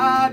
I